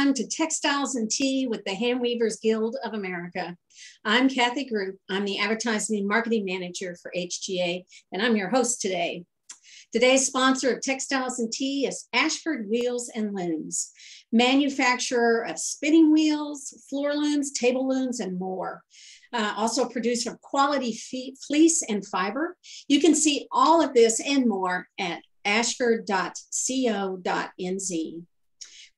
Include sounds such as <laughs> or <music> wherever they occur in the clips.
Everyone to Textiles and Tea with the Hand Weavers Guild of America. I'm Kathy Group. I'm the Advertising and Marketing Manager for HGA, and I'm your host today. Today's sponsor of Textiles and Tea is Ashford Wheels and Looms, manufacturer of spinning wheels, floor looms, table looms, and more. Uh, also producer of quality fleece and fiber. You can see all of this and more at ashford.co.nz.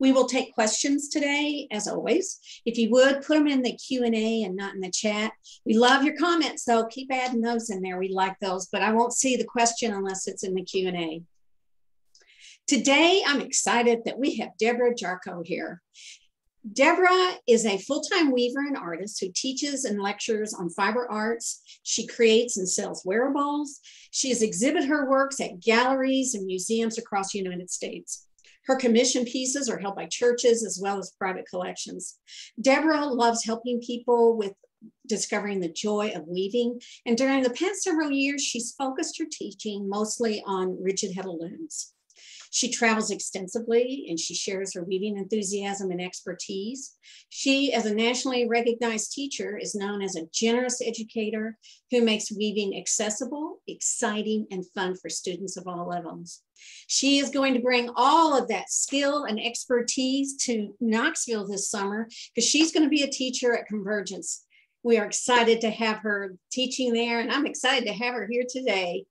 We will take questions today, as always. If you would, put them in the Q&A and not in the chat. We love your comments, though. Keep adding those in there. We like those, but I won't see the question unless it's in the Q&A. Today, I'm excited that we have Deborah Jarchow here. Deborah is a full-time weaver and artist who teaches and lectures on fiber arts. She creates and sells wearables. She has exhibited her works at galleries and museums across the United States. Her commission pieces are held by churches as well as private collections. Deborah loves helping people with discovering the joy of weaving. And during the past several years, she's focused her teaching mostly on rigid heddle looms. She travels extensively and she shares her weaving enthusiasm and expertise. She, as a nationally recognized teacher, is known as a generous educator who makes weaving accessible, exciting, and fun for students of all levels. She is going to bring all of that skill and expertise to Knoxville this summer because she's going to be a teacher at Convergence. We are excited to have her teaching there, and I'm excited to have her here today.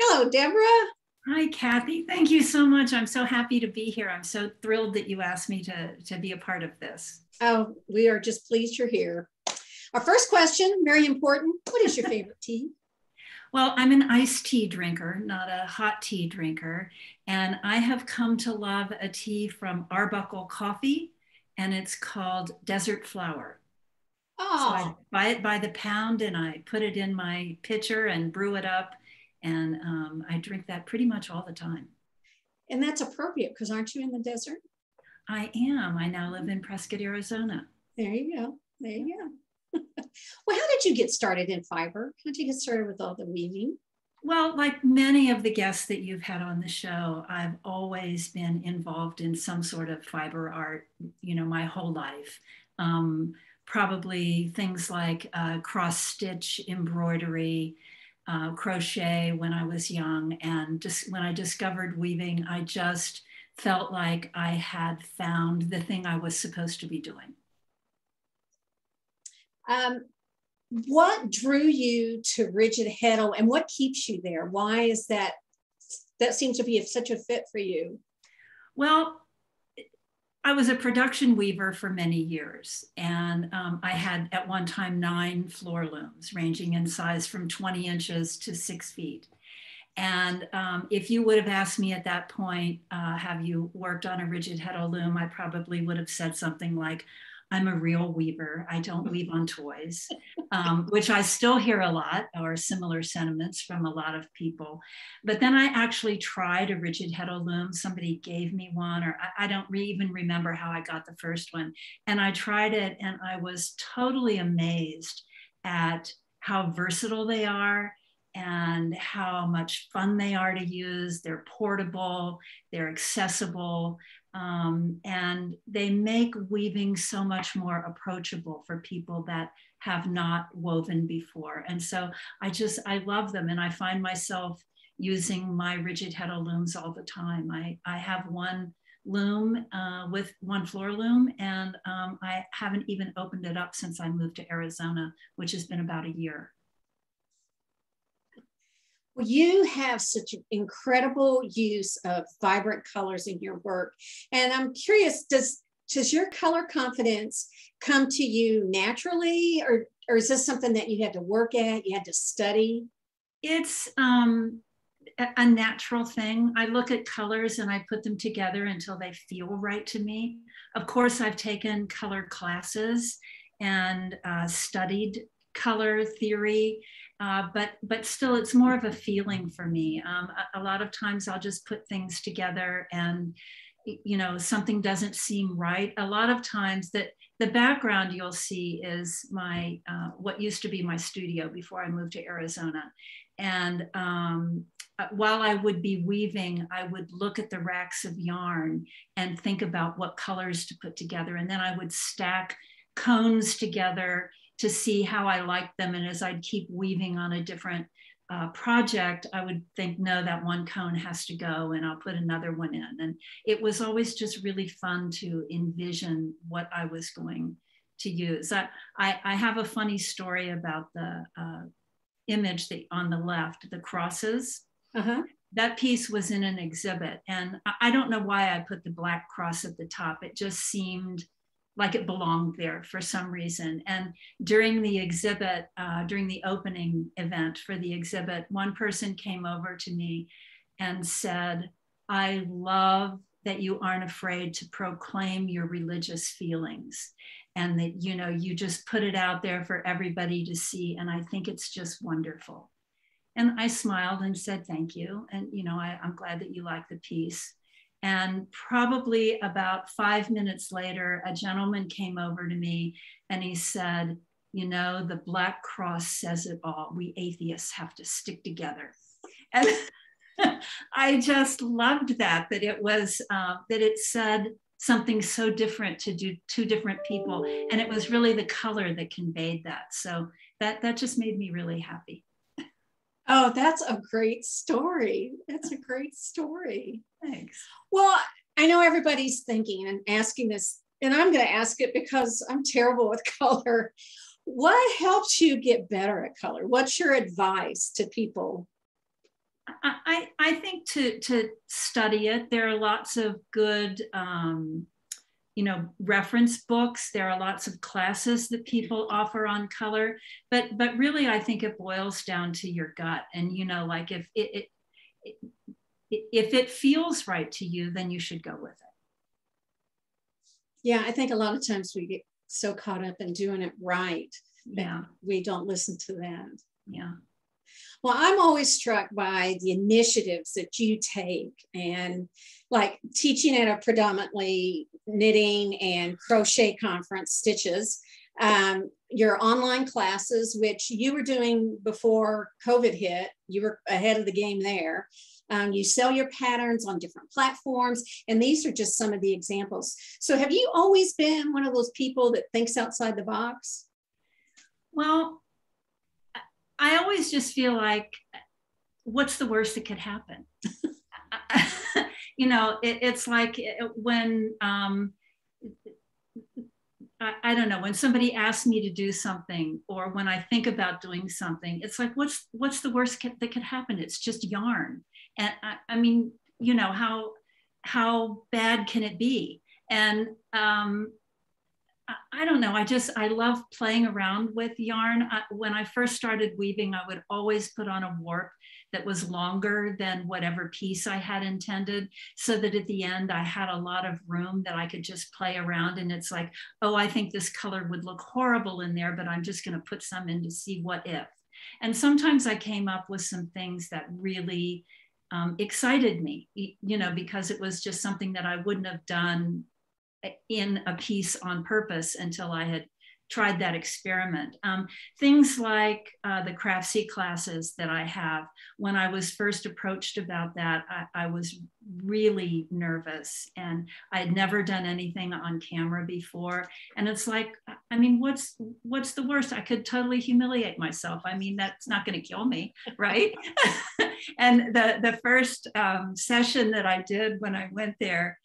Hello, Deborah. Hi, Kathy. Thank you so much. I'm so happy to be here. I'm so thrilled that you asked me to, to be a part of this. Oh, we are just pleased you're here. Our first question, very important. What is your favorite <laughs> tea? Well, I'm an iced tea drinker, not a hot tea drinker. And I have come to love a tea from Arbuckle Coffee, and it's called Desert Flower. Oh. So I ah. buy it by the pound and I put it in my pitcher and brew it up and um, I drink that pretty much all the time. And that's appropriate because aren't you in the desert? I am. I now live in Prescott, Arizona. There you go. There you go. <laughs> well, how did you get started in fiber? How did you get started with all the weaving? Well, like many of the guests that you've had on the show, I've always been involved in some sort of fiber art, you know, my whole life. Um, probably things like uh, cross stitch embroidery, uh, crochet when I was young. And just when I discovered weaving, I just felt like I had found the thing I was supposed to be doing. Um, what drew you to Rigid Heddle and what keeps you there? Why is that? That seems to be such a fit for you. Well, I was a production weaver for many years, and um, I had at one time nine floor looms, ranging in size from 20 inches to six feet. And um, if you would have asked me at that point, uh, have you worked on a rigid heddle loom, I probably would have said something like, I'm a real weaver. I don't <laughs> weave on toys, um, which I still hear a lot or similar sentiments from a lot of people. But then I actually tried a rigid heddle loom. Somebody gave me one, or I, I don't re even remember how I got the first one. And I tried it and I was totally amazed at how versatile they are and how much fun they are to use. They're portable, they're accessible, um, and they make weaving so much more approachable for people that have not woven before. And so I just, I love them and I find myself using my rigid heddle looms all the time. I, I have one loom uh, with one floor loom and um, I haven't even opened it up since I moved to Arizona, which has been about a year. You have such an incredible use of vibrant colors in your work. And I'm curious, does does your color confidence come to you naturally or, or is this something that you had to work at, you had to study? It's um, a natural thing. I look at colors and I put them together until they feel right to me. Of course, I've taken color classes and uh, studied color theory uh, but but still it's more of a feeling for me. Um, a, a, lot of times i'll just put things together and you know something doesn't seem right. A lot of times that the background you'll see is my uh, what used to be my studio before i moved to arizona. And um, uh, while i would be weaving i would look at the racks of yarn and think about what colors to put together. And then i would stack cones together to see how i liked them and as i'd keep weaving on a different uh, project, I would think, no, that one cone has to go and I'll put another one in. And it was always just really fun to envision what I was going to use. I, I, I have a funny story about the uh, image that on the left, the crosses. Uh-huh. That piece was in an exhibit. And I don't know why I put the black cross at the top. It just seemed like it belonged there for some reason. And during the exhibit, uh, during the opening event for the exhibit, one person came over to me and said, I love that you aren't afraid to proclaim your religious feelings and that you know you just put it out there for everybody to see and i think it's just wonderful. And i smiled and said thank you. And you know I, i'm glad that you like the piece and probably about five minutes later, a gentleman came over to me and he said, You know, the Black Cross says it all. We atheists have to stick together. And <laughs> I just loved that, that it was, uh, that it said something so different to do two different people. And it was really the color that conveyed that. So that, that just made me really happy. Oh, that's a great story. That's a great story. Thanks. Well, I know everybody's thinking and asking this, and I'm going to ask it because I'm terrible with <laughs> color. What helps you get better at color? What's your advice to people? I, I think to, to study it, there are lots of good um, you know reference books there are lots of classes that people offer on color but but really i think it boils down to your gut and you know like if it, it, it if it feels right to you then you should go with it yeah i think a lot of times we get so caught up in doing it right yeah we don't listen to that yeah well, I'm always struck by the initiatives that you take and like teaching at a predominantly knitting and crochet conference stitches. Um, your online classes, which you were doing before COVID hit, you were ahead of the game there. Um, you sell your patterns on different platforms, and these are just some of the examples. So, have you always been one of those people that thinks outside the box? Well, I always just feel like, what's the worst that could happen? <laughs> you know, it, it's like when, um, I, I, don't know, when somebody asks me to do something or when I think about doing something, it's like, what's, what's the worst that could happen? It's just yarn. And I, I mean, you know, how, how bad can it be? And um, I don't know. I just, I love playing around with yarn. I, when I first started weaving, I would always put on a warp that was longer than whatever piece I had intended, so that at the end I had a lot of room that I could just play around. And it's like, oh, I think this color would look horrible in there, but I'm just going to put some in to see what if. And sometimes I came up with some things that really um, excited me, you know, because it was just something that I wouldn't have done in a piece on purpose until I had tried that experiment. Um, things like uh, the Craftsy classes that I have, when I was first approached about that, I, I, was really nervous and I had never done anything on camera before. And it's like, I mean, what's what's the worst? I could totally humiliate myself. I mean, that's not going to kill me, right? <laughs> and the the first um, session that I did when I went there,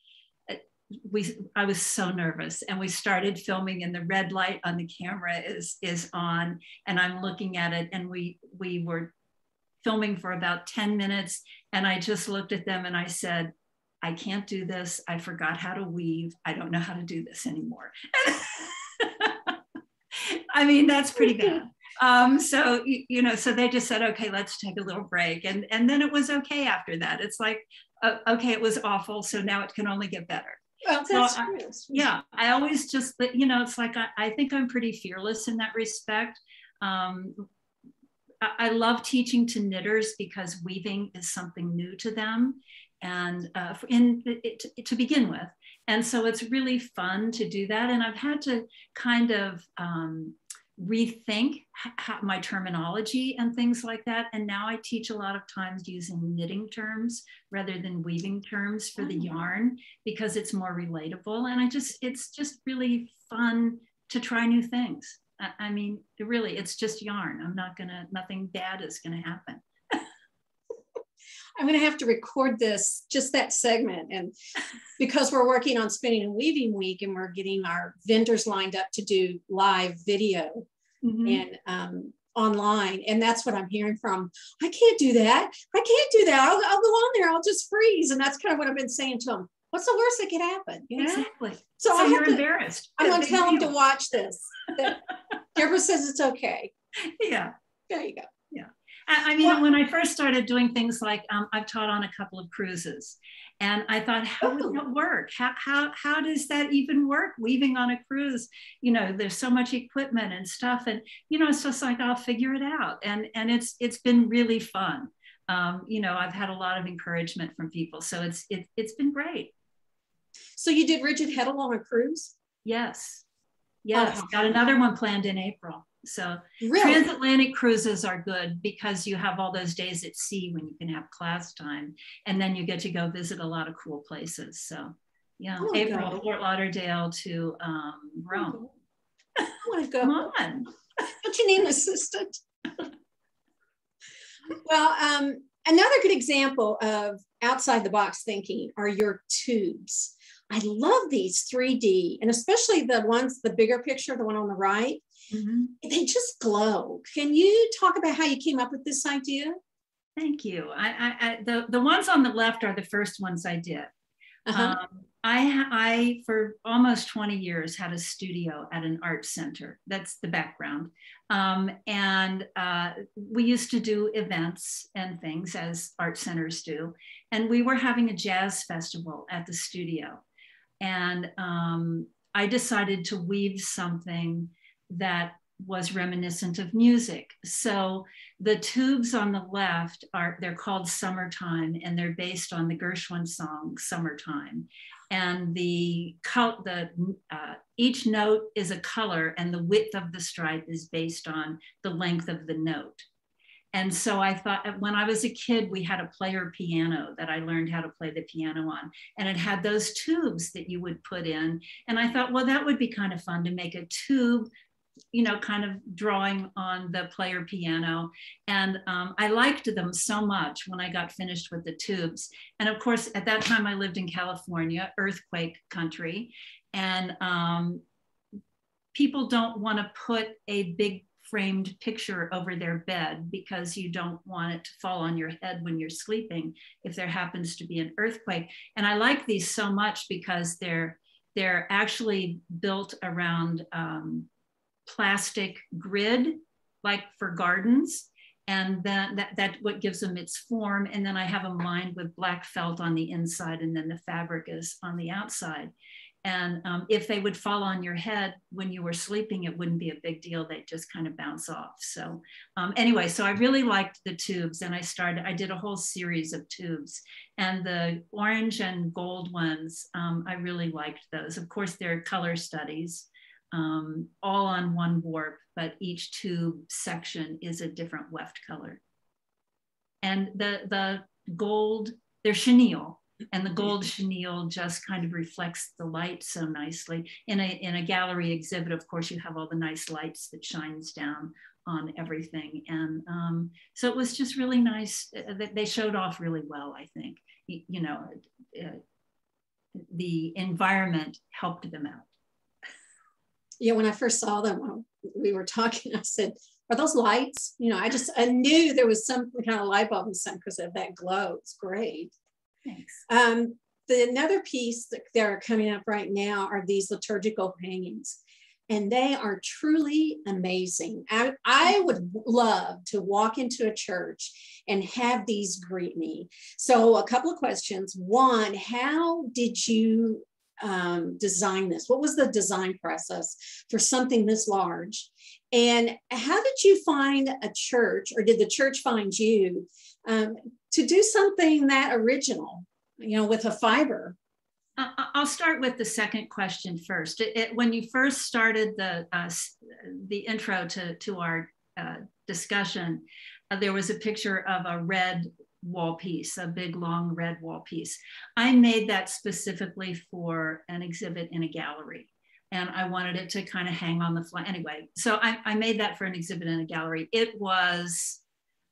we I was so nervous and we started filming and the red light on the camera is is on and I'm looking at it and we we were filming for about 10 minutes and I just looked at them and I said I can't do this. I forgot how to weave. I don't know how to do this anymore. <laughs> I mean that's pretty bad. <laughs> Um, so you, know so they just said okay let's take a little break and and then it was okay after that. It's like uh, okay it was awful so now it can only get better well, that's so I, yeah, I always just, you know, it's like I, I think I'm pretty fearless in that respect. Um, I, I love teaching to knitters because weaving is something new to them. and uh, in it, to begin with. And so it's really fun to do that. And I've had to kind of um, rethink my terminology and things like that. And now I teach a lot of times using knitting terms rather than weaving terms for the mm-hmm. yarn because it's more relatable. And I just, it's just really fun to try new things. I mean, really, it's just yarn. I'm not gonna, nothing bad is gonna happen. I'm going to have to record this, just that segment. And <laughs> because we're working on Spinning and Weaving Week and we're getting our vendors lined up to do live video mm-hmm. and um, online. And that's what I'm hearing from. I can't do that. I can't do that. I'll, I'll go on there. I'll just freeze. And that's kind of what I've been saying to them. What's the worst that could happen? You know? Exactly. So, so I you're to, embarrassed. I'm going to tell them to watch this. <laughs> Deborah says it's okay. Yeah. There you go. I mean, well, when I first started doing things like um, I've taught on a couple of cruises, and I thought, how would that work? How, how, how does that even work? Weaving on a cruise, you know, there's so much equipment and stuff, and you know, it's just like I'll figure it out, and and it's it's been really fun. Um, you know, I've had a lot of encouragement from people, so it's it, it's been great. So you did Rigid Heddle on a cruise? Yes, yes. Oh, Got another one planned in April. So really? transatlantic cruises are good because you have all those days at sea when you can have class time, and then you get to go visit a lot of cool places. So yeah, oh April, God. Fort Lauderdale to um, Rome. I want to go. Come on. Don't you need an assistant? well, um, another good example of outside the box thinking are your tubes. I love these 3D and especially the ones, the bigger picture, the one on the right. Mm-hmm. They just glow. Can you talk about how you came up with this idea? Thank you. I, I, I the, the ones on the left are the first ones I did. Uh-huh. Um, I, I, for almost 20 years, had a studio at an art center. That's the background. Um, and uh, we used to do events and things as art centers do. And we were having a jazz festival at the studio. And um, I decided to weave something that was reminiscent of music. So the tubes on the left are they're called Summertime and they're based on the Gershwin song Summertime. And the the uh, each note is a color and the width of the stripe is based on the length of the note. And so I thought when I was a kid, we had a player piano that I learned how to play the piano on. And it had those tubes that you would put in. And I thought, well, that would be kind of fun to make a tube you know, kind of drawing on the player piano. And um, I liked them so much when I got finished with the tubes. And of course, at that time, I lived in California, earthquake country. And um, people don't want to put a big framed picture over their bed because you don't want it to fall on your head when you're sleeping if there happens to be an earthquake. And I like these so much because they're they're actually built around um, plastic grid, like for gardens. And then that, that what gives them its form. And then I have them lined with black felt on the inside and then the fabric is on the outside. And um, if they would fall on your head when you were sleeping, it wouldn't be a big deal. They'd just kind of bounce off. So um, anyway, so I really liked the tubes and I started, I did a whole series of tubes and the orange and gold ones, um, I really liked those. Of course, they're color studies, um, all on one warp, but each tube section is a different weft color. And the, the gold, they're chenille and the gold <laughs> chenille just kind of reflects the light so nicely. In a, in a gallery exhibit, of course, you have all the nice lights that shines down on everything. And um, so it was just really nice uh, that they showed off really well, I think. You, you know, uh, the environment helped them out. Yeah, when I first saw them, we were talking, I said, are those lights? You know, I just, I knew there was some kind of light bulb in the sun because of that glow. It's great. Thanks. Um, the another piece that, that are coming up right now are these liturgical hangings and they are truly amazing. I, I would love to walk into a church and have these greet me. So, a couple of questions. One, how did you um, design this? What was the design process for something this large? And how did you find a church, or did the church find you um, to do something that original? you know, with a fiber. I'll start with the second question first. It, it, when you first started the uh, the intro to to our uh, discussion, uh, there was a picture of a red wall piece, a big long red wall piece. I made that specifically for an exhibit in a gallery. And I wanted it to kind of hang on the fly. Anyway, so I, I made that for an exhibit in a gallery. It was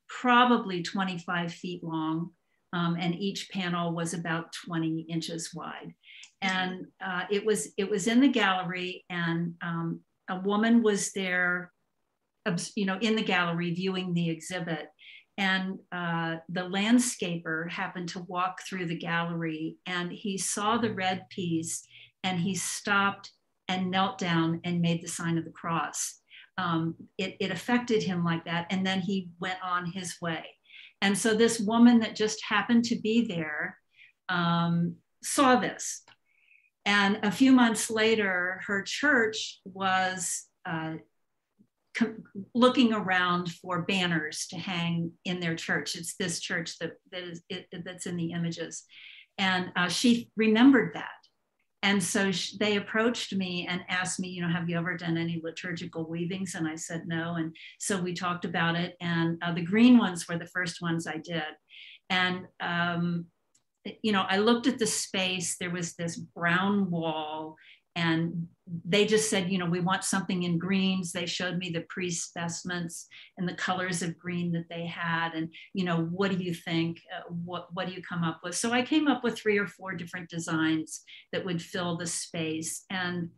probably 25 feet long, um, and each panel was about 20 inches wide. And uh, it was it was in the gallery, and um, a woman was there, you know, in the gallery viewing the exhibit, and uh, the landscaper happened to walk through the gallery and he saw the red piece and he stopped and knelt down and made the sign of the cross. Um, it, it affected him like that and then he went on his way. And so this woman that just happened to be there um, saw this. And a few months later her church was uh, looking around for banners to hang in their church. It's this church that, that is it, that's in the images. And uh, she remembered that. And so she, they approached me and asked me, you know, have you ever done any liturgical weavings? And I said no. And so we talked about it. And uh, the green ones were the first ones I did. And, um, you know, I looked at the space. There was this brown wall and they just said, you know, we want something in greens. They showed me the pre-specimens and the colors of green that they had, and you know, what do you think? Uh, what what do you come up with? So I came up with three or four different designs that would fill the space and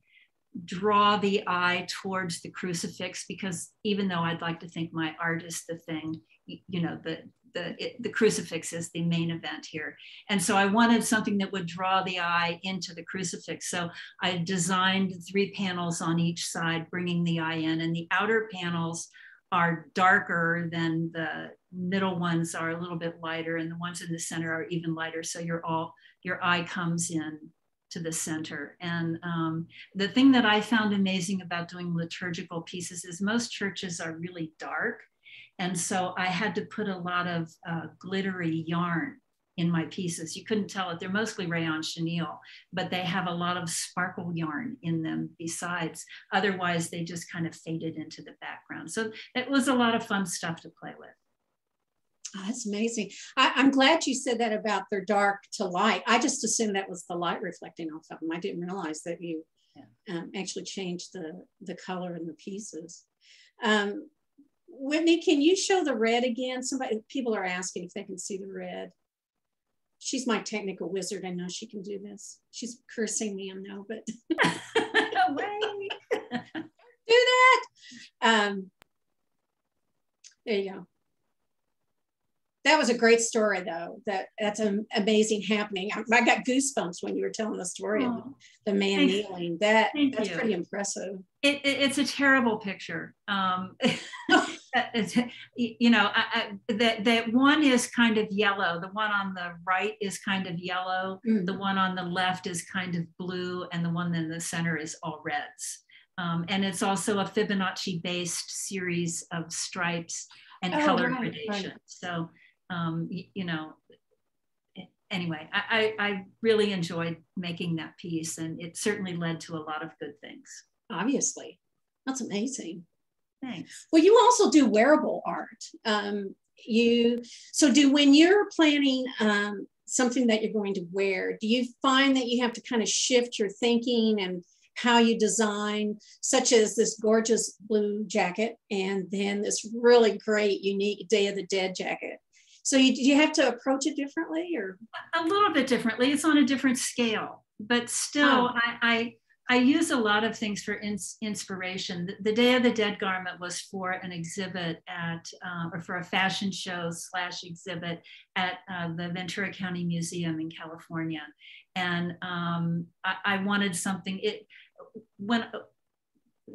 draw the eye towards the crucifix because even though I'd like to think my art is the thing, you know, the the, it, the crucifix is the main event here. And so I wanted something that would draw the eye into the crucifix. So I designed three panels on each side, bringing the eye in. And the outer panels are darker than the middle ones are a little bit lighter, and the ones in the center are even lighter. So your all your eye comes in to the center. And um, the thing that I found amazing about doing liturgical pieces is most churches are really dark. And so I had to put a lot of uh, glittery yarn in my pieces. You couldn't tell it. They're mostly rayon chenille, but they have a lot of sparkle yarn in them besides. Otherwise, they just kind of faded into the background. So it was a lot of fun stuff to play with. Oh, that's amazing. I, am glad you said that about their dark to light. I just assumed that was the light reflecting off of them. I didn't realize that you yeah. um, actually changed the, the color in the pieces. Um, Whitney, can you show the red again? Somebody, people are asking if they can see the red. She's my technical wizard. I know she can do this. She's cursing me, I know, but <laughs> <laughs> do that. Um, there you go that was a great story though that that's an amazing happening I, I, got goosebumps when you were telling the story oh, of the, the man kneeling that that's you. pretty impressive it, it, it's a terrible picture um, <laughs> <laughs> you know I, I, that that one is kind of yellow the one on the right is kind of yellow mm. the one on the left is kind of blue and the one in the center is all reds um, and it's also a fibonacci based series of stripes and oh, color right, gradation right. so um, you, you, know, anyway, I, I really enjoyed making that piece and it certainly led to a lot of good things. Obviously, that's amazing. Thanks. Well, you also do wearable art. Um, you so do when you're planning um, something that you're going to wear. Do you find that you have to kind of shift your thinking and how you design, such as this gorgeous blue jacket and then this really great, unique Day of the Dead jacket? So you, do you have to approach it differently or? A little bit differently. It's on a different scale, but still, oh. I, I, use a lot of things for ins inspiration. The, the, Day of the Dead garment was for an exhibit at, uh, or for a fashion show slash exhibit at uh, the Ventura County Museum in California. And um, I, I, wanted something, it, when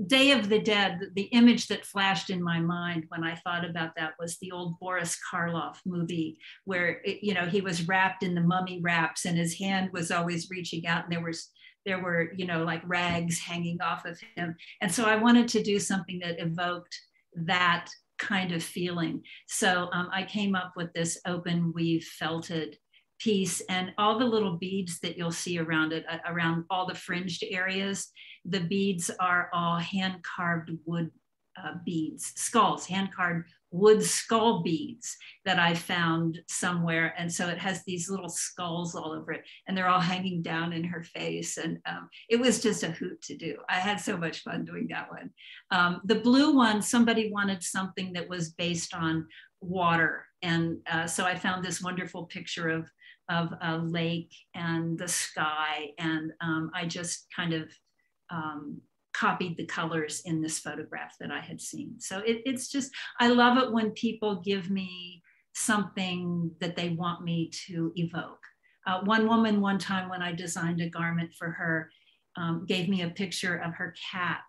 Day of the Dead, the image that flashed in my mind when I thought about that was the old Boris Karloff movie, where it, you know he was wrapped in the mummy wraps and his hand was always reaching out, and there was there were you know like rags hanging off of him, and so I wanted to do something that evoked that kind of feeling. So um, I came up with this open weave felted piece and all the little beads that you'll see around it, uh, around all the fringed areas, the beads are all hand carved wood uh, beads, skulls, hand carved wood skull beads that I found somewhere. And so it has these little skulls all over it, and they're all hanging down in her face. And um, it was just a hoot to do. I had so much fun doing that one. Um, the blue one, somebody wanted something that was based on water. And uh, so I found this wonderful picture of, of a lake and the sky. And um, I just kind of um, copied the colors in this photograph that I had seen. So it, it's just, I love it when people give me something that they want me to evoke. Uh, one woman, one time when I designed a garment for her, um, gave me a picture of her cat.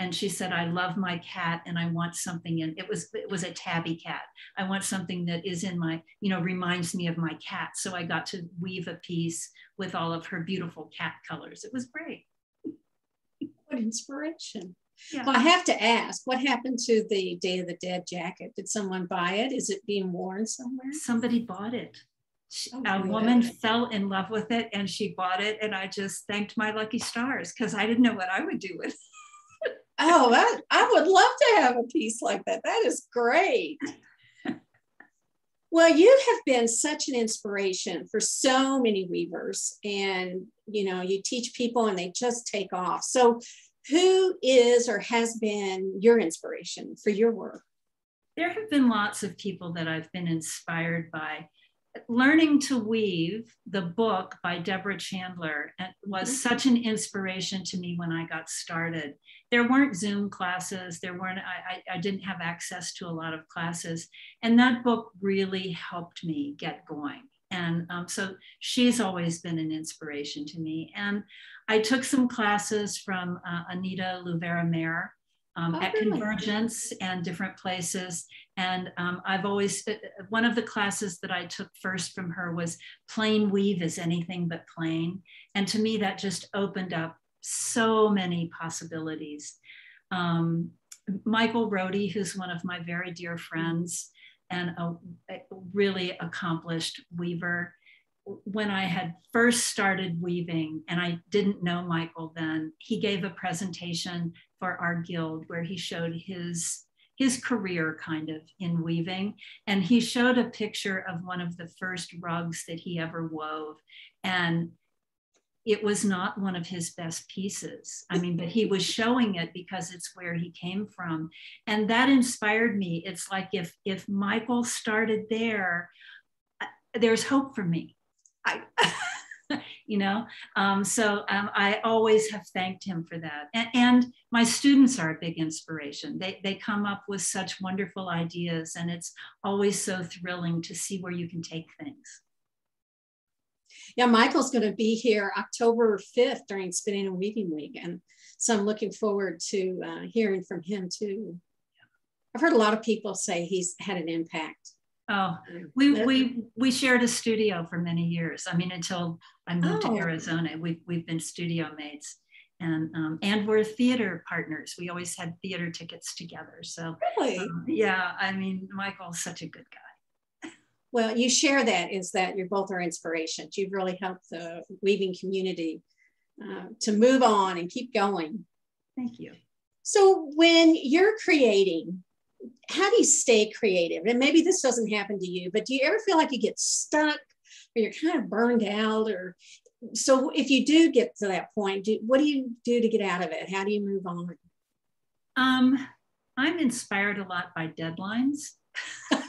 And she said, I love my cat and I want something in it was it was a tabby cat. I want something that is in my, you know, reminds me of my cat. So I got to weave a piece with all of her beautiful cat colors. It was great. Inspiration. Yeah. Well, I have to ask, what happened to the Day of the Dead jacket? Did someone buy it? Is it being worn somewhere? Somebody bought it. Oh, a good. woman fell in love with it and she bought it. And I just thanked my lucky stars because I didn't know what I would do with it. <laughs> oh, that, I would love to have a piece like that. That is great. <laughs> Well, you have been such an inspiration for so many weavers, and you know, you teach people and they just take off. So, who is or has been your inspiration for your work? There have been lots of people that I've been inspired by. Learning to Weave, the book by Deborah Chandler, was mm-hmm. such an inspiration to me when I got started. There weren't Zoom classes, there weren't, I, I didn't have access to a lot of classes. And that book really helped me get going. And um, so she's always been an inspiration to me. And I took some classes from uh, Anita Luvera Mayer um, oh, at really? Convergence and different places. And um, I've always, uh, uh, one of the classes that I took first from her was Plain Weave is Anything But Plain. And to me, that just opened up so many possibilities. Um, Michael Rohde, who's one of my very dear friends and a, a really accomplished weaver, when I had first started weaving, and I didn't know Michael then, he gave a presentation for our guild where he showed his his career kind of in weaving. And he showed a picture of one of the first rugs that he ever wove. And it was not one of his best pieces. I mean but he was showing it because it's where he came from. And that inspired me. It's like if if michael started there uh, there's hope for me. I, <laughs> you know um, so um, i always have thanked him for that. And, and, my students are a big inspiration. They, they come up with such wonderful ideas and it's always so thrilling to see where you can take things yeah michael's going to be here october 5th during spinning and weaving week and so i'm looking forward to uh, hearing from him too i've heard a lot of people say he's had an impact Oh, we we we shared a studio for many years. I mean, until I moved oh. to Arizona, we've we've been studio mates, and um, and we're theater partners. We always had theater tickets together. So really, um, yeah. I mean, Michael's such a good guy. Well, you share that is that you're both our inspirations. You've really helped the weaving community uh, to move on and keep going. Thank you. So when you're creating, how do you stay creative? And maybe this doesn't happen to you, but do you ever feel like you get stuck or you're kind of burned out or so if you do get to that point, do, what do you do to get out of it? How do you move on? Um, I'm inspired a lot by deadlines. <laughs>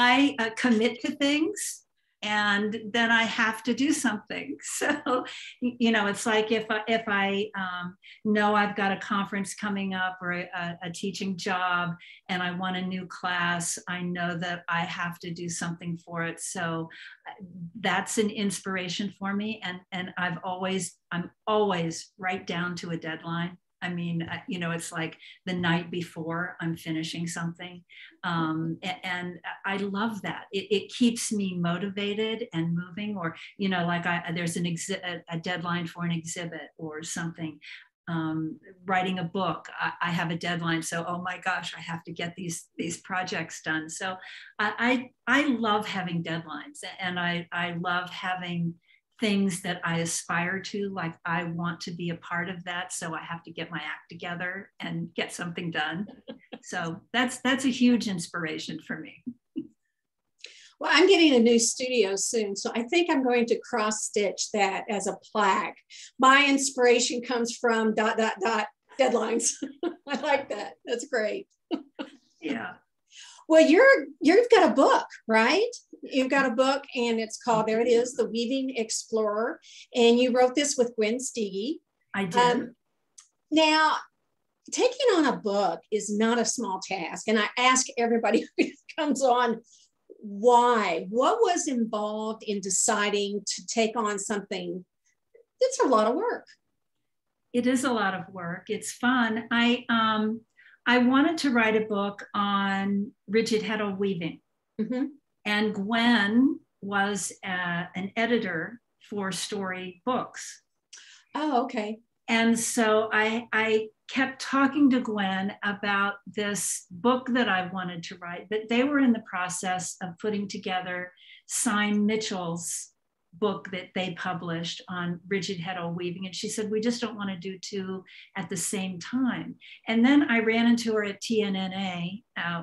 I uh, commit to things and then I have to do something. <laughs> So, you know, it's like if I, if I um, know I've got a conference coming up or a, a, teaching job and I want a new class, I know that I have to do something for it. So uh, that's an inspiration for me. And, and I've always, I'm always right down to a deadline. I mean, you know, it's like the night before I'm finishing something. Um, and I love that. It, it, keeps me motivated and moving, or, you know, like I, there's an exi- a deadline for an exhibit or something. um, writing a book I, I, have a deadline so oh my gosh i have to get these these projects done so i i, I love having deadlines and i i love having things that i aspire to like i want to be a part of that so i have to get my act together and get something done so that's that's a huge inspiration for me well, I'm getting a new studio soon, so I think I'm going to cross stitch that as a plaque. My inspiration comes from dot dot dot deadlines. <laughs> I like that. That's great. yeah. Well, you're you've got a book, right? You've got a book, and it's called there it is, the Weaving Explorer, and you wrote this with Gwen Steege. I did. Um, now, taking on a book is not a small task, and I ask everybody <laughs> who comes on why? What was involved in deciding to take on something that's a lot of work? It is a lot of work. It's fun. I um, I wanted to write a book on rigid heddle weaving, mm-hmm. and Gwen was uh, an editor for Storey Books. Oh, okay. And so I I kept talking to Gwen about this book that I wanted to write, but they were in the process of putting together Syne Mitchell's book that they published on rigid heddle weaving. And she said, We just don't want to do two at the same time. And then I ran into her at TNNA. Uh,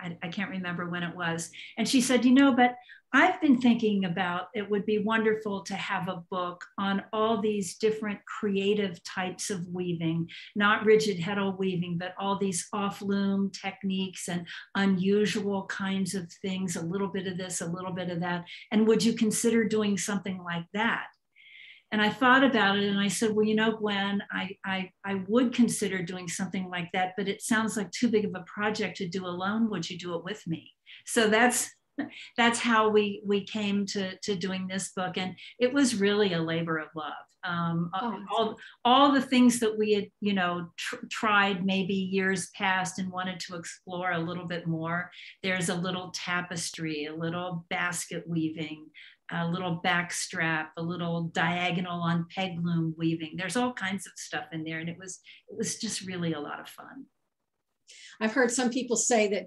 I, I can't remember when it was. And she said, You know, but I've been thinking about it would be wonderful to have a book on all these different creative types of weaving, not rigid heddle weaving, but all these off loom techniques and unusual kinds of things, a little bit of this, a little bit of that. And would you consider doing something like that? And I thought about it and I said, well, you know, Gwen, I, I, I would consider doing something like that, but it sounds like too big of a project to do alone. Would you do it with me? So that's <laughs> that's how we we came to to doing this book and it was really a labor of love. Um, oh. all, all the things that we had you know tr- tried maybe years past and wanted to explore a little bit more. There's a little tapestry a little basket weaving a little back strap a little diagonal on peg loom weaving. There's all kinds of stuff in there and it was it was just really a lot of fun. I've heard some people say that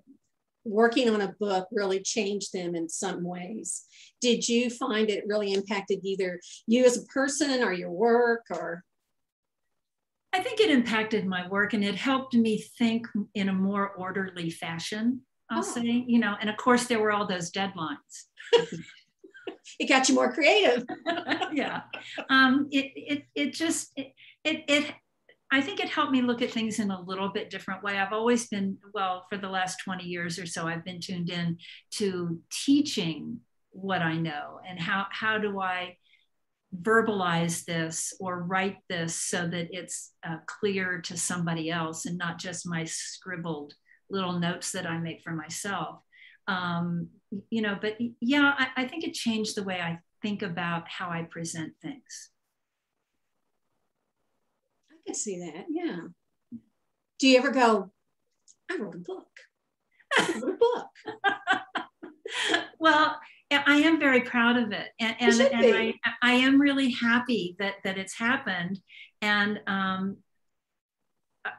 working on a book really changed them in some ways. Did you find it really impacted either you as a person or your work or? I think it impacted my work and it helped me think in a more orderly fashion, I'll oh. say, you know, and of course there were all those deadlines. <laughs> it got you more creative. <laughs> yeah. Um, it, it, it just, it, it, it I think it helped me look at things in a little bit different way. I've always been, well, for the last 20 years or so, I've been tuned in to teaching what I know and how, how do I verbalize this or write this so that it's uh, clear to somebody else and not just my scribbled little notes that I make for myself. Um, you know, but yeah, I, I think it changed the way I think about how I present things can see that. Yeah. Do you ever go, I wrote a book? I wrote a book. <laughs> well, I am very proud of it. And, and, and I, I am really happy that, that it's happened. And um,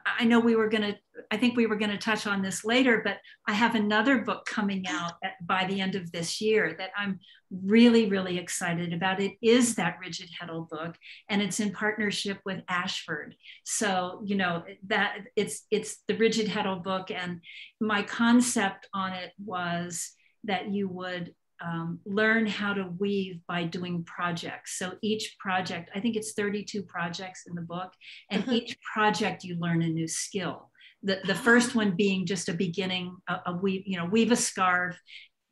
I know we were going to, I think we were going to touch on this later, but I have another book coming out at, by the end of this year that I'm really, really excited about. It is that Rigid Heddle book, and it's in partnership with Ashford. So, you know, that it's it's the Rigid Heddle book, and my concept on it was that you would um, learn how to weave by doing projects. So each project, I think it's 32 projects in the book, and uh-huh. each project you learn a new skill. The, the ah. first one being just a beginning, a, a weave, you know, weave a scarf,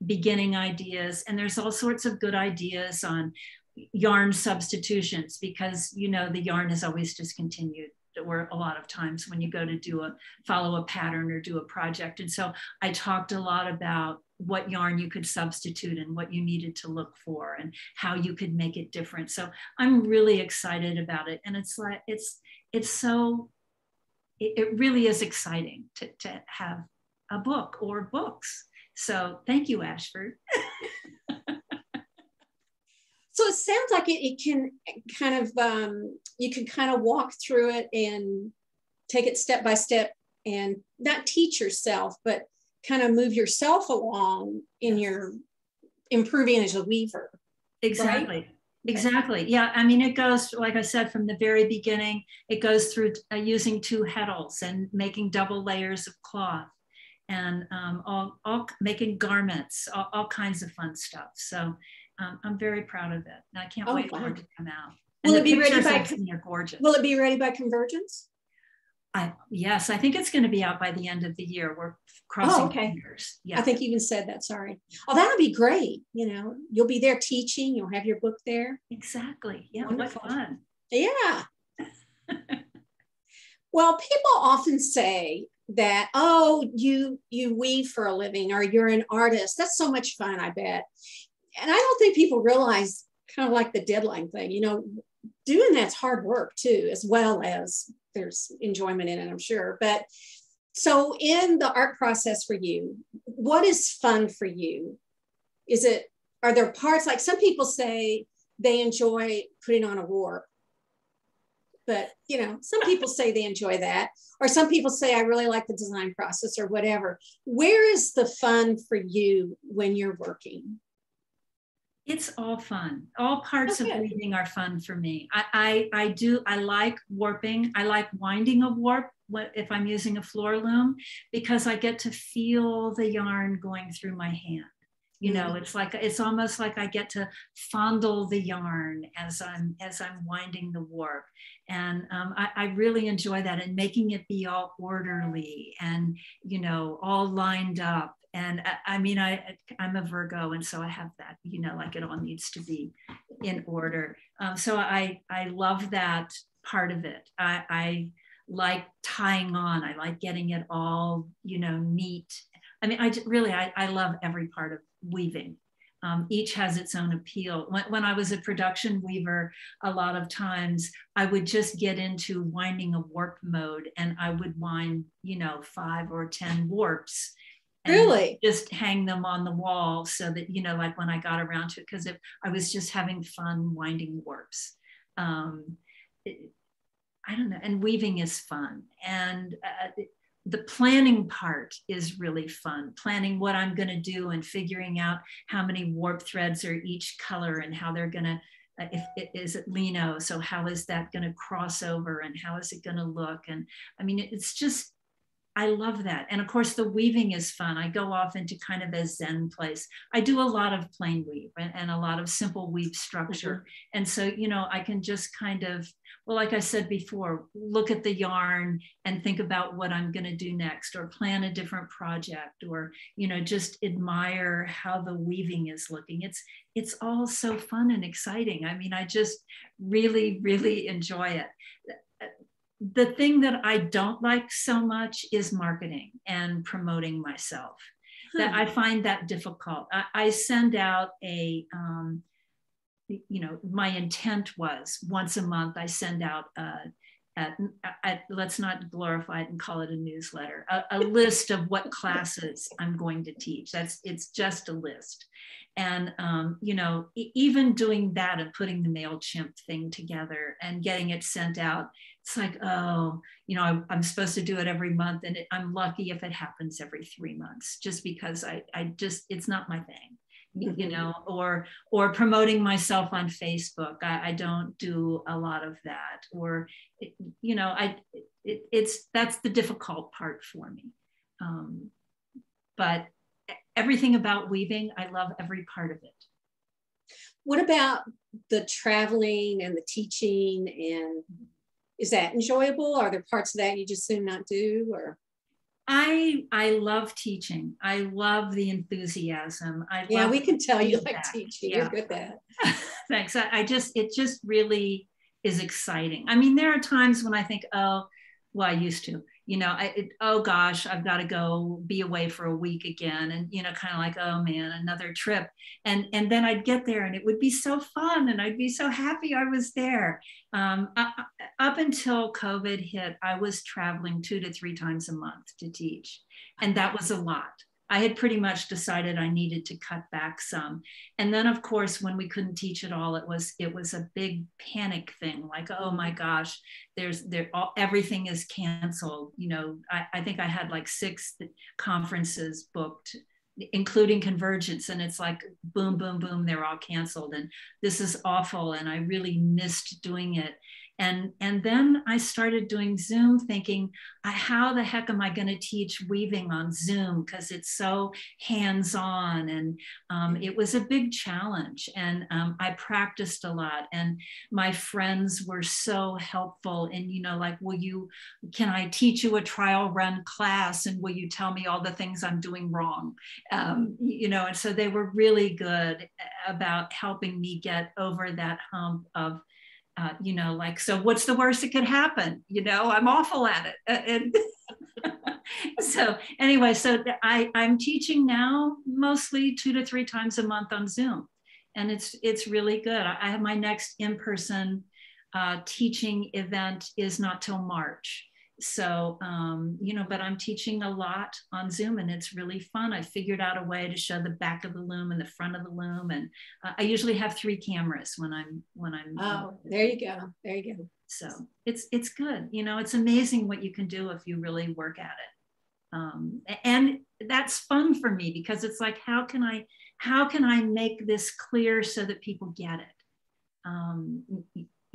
beginning ideas, and there's all sorts of good ideas on yarn substitutions because you know the yarn is always discontinued or a lot of times when you go to do a follow a pattern or do a project and so i talked a lot about what yarn you could substitute and what you needed to look for and how you could make it different. So I'm really excited about it. And it's like, it's, it's so, it, it really is exciting to, to have a book or books. So thank you, Ashford. <laughs> So it sounds like it, it can kind of, um, you can kind of walk through it and take it step by step and not teach yourself, but kind of move yourself along in your improving as a weaver. Exactly. Right? Exactly. Yeah. I mean, it goes, like I said, from the very beginning, it goes through uh, using two heddles and making double layers of cloth and um, all, all making garments, all, all, kinds of fun stuff. So um, I'm very proud of it. And I can't oh, wait for it to come out. Will it be ready by, are gorgeous. Will it be ready by convergence? I, yes, I think it's going to be out by the end of the year. We're crossing oh, okay. fingers. Yeah. I think you even said that. Sorry. Oh, that'll be great. You know, you'll be there teaching. You'll have your book there. Exactly. Yeah. Wonderful. What fun. Yeah. <laughs> well, people often say that, oh, you you weave for a living or you're an artist. That's so much fun. I bet. And I don't think people realize kind of like the deadline thing. You know, doing that's hard work too, as well as there's enjoyment in it, I'm sure. But so in the art process for you, what is fun for you? Is it, are there parts like some people say they enjoy putting on a warp? But you know, some <laughs> people say they enjoy that, or some people say I really like the design process or whatever. Where is the fun for you when you're working? It's all fun. All parts okay. of weaving are fun for me. I, I, I do, I like warping. I like winding a warp if I'm using a floor loom because I get to feel the yarn going through my hand. You know, mm-hmm. it's like it's almost like I get to fondle the yarn as I'm as I'm winding the warp, and um, I, I really enjoy that and making it be all orderly and you know all lined up and I, I, mean I I'm a Virgo and so I have that you know like it all needs to be in order. Um, so I I love that part of it. I, I like tying on. I like getting it all you know neat. I mean I really I, I love every part of weaving. Um, each has its own appeal. When, when, I was a production weaver, a lot of times I would just get into winding a warp mode and I would wind, you know, five or 10 warps really? just hang them on the wall so that you know like when i got around to it because if i was just having fun winding warps. Um, it, i don't know and weaving is fun. And uh, the planning part is really fun planning what i'm going to do and figuring out how many warp threads are each color and how they're going to uh, if it is it leno? So how is that going to cross over and how is it going to look? And i mean it's just I love that. And of course, the weaving is fun. I go off into kind of a Zen place. I do a lot of plain weave and, and a lot of simple weave structure. Mm-hmm. And so, you know, I can just kind of, well, like I said before, look at the yarn and think about what I'm going to do next or plan a different project or, you know, just admire how the weaving is looking. It's, it's all so fun and exciting. I mean, I just really, really enjoy it the thing that I don't like so much is marketing and promoting myself. Hmm. That I find that difficult. I, I send out a, um, you know, my intent was once a month I send out a, a, let's not glorify it and call it a newsletter, a, list of what classes I'm going to teach. That's it's just a list, and um, you know, even doing that and putting the Mailchimp thing together and getting it sent out it's like, oh, you know, I, am supposed to do it every month, and it, I'm lucky if it happens every three months, just because I, I just, it's not my thing, you mm-hmm. know, or or promoting myself on Facebook. I, I don't do a lot of that, or, you know, I, it, it's that's the difficult part for me. Um, but everything about weaving, I love every part of it. What about the traveling and the teaching and is that enjoyable? Are there parts of that you just soon not do or? I I love teaching. I love the enthusiasm. I yeah, we can tell you like teaching. Yeah. You're good at that. <laughs> Thanks. I, I, just it just really is exciting. I mean, there are times when I think, oh, well, I used to you know, I, it, oh gosh, I've got to go be away for a week again. And, you know, kind of like, oh man, another trip. And, and then I'd get there and it would be so fun and I'd be so happy I was there. Um, up until COVID hit, I was traveling two to three times a month to teach. And that was a lot. I had pretty much decided I needed to cut back some. And then of course, when we couldn't teach at all, it was it was a big panic thing, like, oh my mm-hmm. gosh, there's there all everything is canceled. You know, I, I think I had like six conferences booked including convergence and it's like boom boom boom they're all canceled and this is awful and i really missed doing it and and then i started doing zoom thinking how the heck am i going to teach weaving on zoom? Because it's so hands-on and um, it was a big challenge and um, i practiced a lot and my friends were so helpful and you know like will you can i teach you a trial run class and will you tell me all the things i'm doing wrong? Um, you know and so they were really good about helping me get over that hump of uh, you know, like, so what's the worst that could happen? You know, I'm awful at it. And <laughs> so anyway, so I, I'm teaching now mostly two to three times a month on Zoom. And it's it's really good. I have my next in-person uh, teaching event is not till March so um, you know but i'm teaching a lot on zoom and it's really fun. I figured out a way to show the back of the loom and the front of the loom and uh, i usually have three cameras when i'm when i'm oh there you go there you go. So it's it's good you know it's amazing what you can do if you really work at it. Um, and that's fun for me because it's like how can i how can i make this clear so that people get it? Um,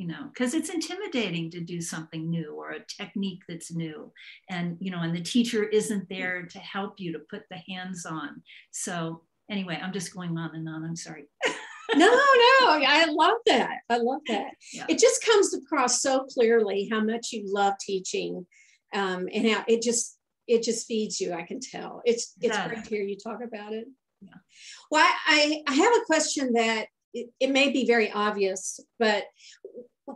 you know because it's intimidating to do something new or a technique that's new. And you know and the teacher isn't there to help you to put the hands on. So anyway i'm just going on and on. I'm sorry. <laughs> No no. I love that. I love that. Yeah. it just comes across so clearly how much you love teaching um, and how it just it just feeds you i can tell. It's it's yeah. great to hear you talk about it. Yeah. well i i have a question that it, it, may be very obvious, but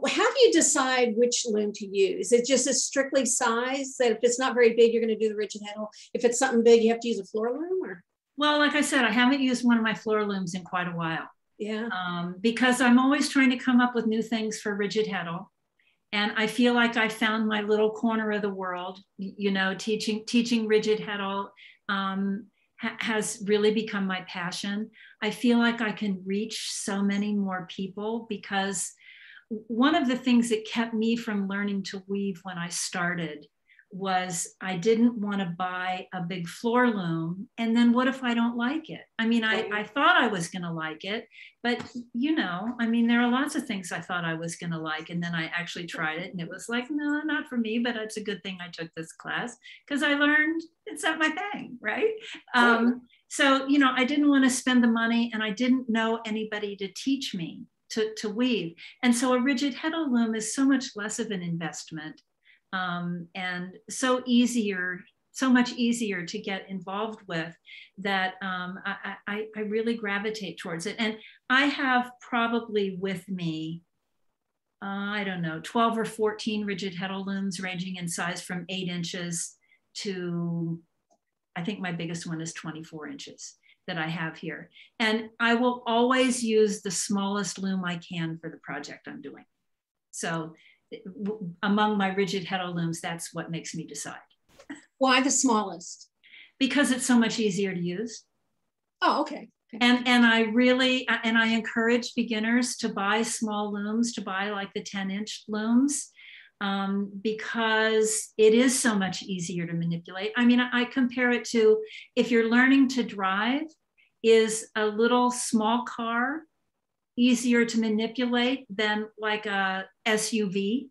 how do you decide which loom to use? Is it just a strictly size that if it's not very big, you're going to do the rigid heddle? If it's something big, you have to use a floor loom or? Well, like I said, I haven't used one of my floor looms in quite a while. Yeah. Um, because I'm always trying to come up with new things for rigid heddle. And I feel like I found my little corner of the world, you know, teaching, teaching rigid heddle um, ha- has really become my passion. I feel like I can reach so many more people because one of the things that kept me from learning to weave when I started was I didn't want to buy a big floor loom. And then what if I don't like it? I mean, I, I thought I was going to like it, but you know, I mean, there are lots of things I thought I was going to like. And then I actually tried it and it was like, no, not for me, but it's a good thing I took this class because I learned it's not my thing. Right. Um, so, you know, I didn't want to spend the money and I didn't know anybody to teach me to, to weave. And so a rigid heddle loom is so much less of an investment um, and so easier, so much easier to get involved with that um, I, I, I really gravitate towards it. And I have probably with me, uh, I don't know, 12 or 14 rigid heddle looms ranging in size from eight inches to, I think my biggest one is 24 inches that I have here. And I will always use the smallest loom I can for the project I'm doing. So among my rigid heddle looms, that's what makes me decide. Why the smallest? Because it's so much easier to use. Oh, okay. okay. And, and I really, and I encourage beginners to buy small looms, to buy like the 10 inch looms um, because it is so much easier to manipulate. I mean, I compare it to if you're learning to drive, is a little small car easier to manipulate than like a SUV?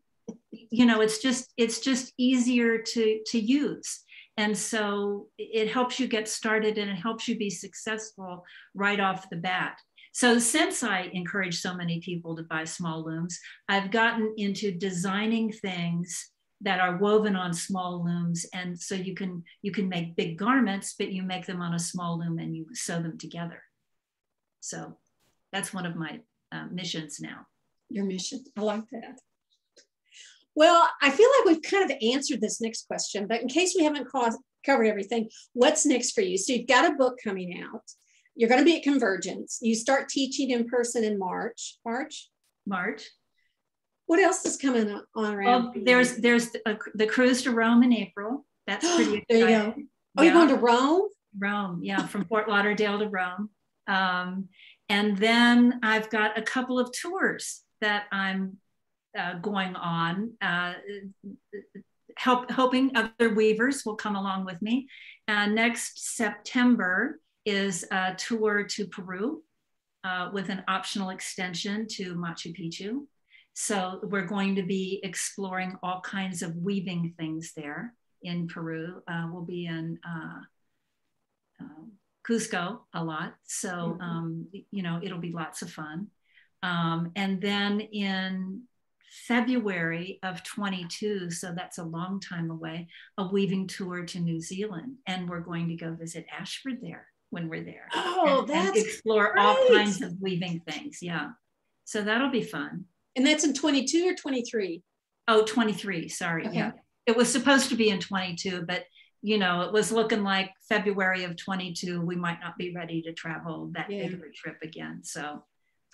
You know, it's just it's just easier to to use. And so it helps you get started and it helps you be successful right off the bat. So since I encourage so many people to buy small looms, I've gotten into designing things that are woven on small looms. And so you can you can make big garments, but you make them on a small loom and you sew them together. So that's one of my uh, missions now. Your mission, I like that. Well, I feel like we've kind of answered this next question, but in case we haven't covered everything, what's next for you? So you've got a book coming out. You're going to be at Convergence. You start teaching in person in March. March. March. What else is coming on around? Well, there's there's a, the cruise to Rome in April. That's pretty <gasps> there you go. Oh, yeah. you're going to Rome? Rome, yeah, from Fort Lauderdale to Rome. Um, and then I've got a couple of tours that I'm uh, going on, uh, help, hoping other weavers will come along with me. Uh, next September is a tour to Peru uh, with an optional extension to Machu Picchu. So we're going to be exploring all kinds of weaving things there in Peru. Uh, we'll be in uh, uh, Cusco a lot. So, mm-hmm. um, you know, it'll be lots of fun. Um, and then in February of 22, so that's a long time away, a weaving tour to New Zealand. And we're going to go visit Ashford there when we're there. Oh, and, that's and explore great. all kinds of weaving things. Yeah. So that'll be fun. And that's in 22 or 23? Oh, 23. Sorry. Okay. Yeah. It was supposed to be in 22, but you know, it was looking like February of 22, we might not be ready to travel that yeah. big of a trip again. So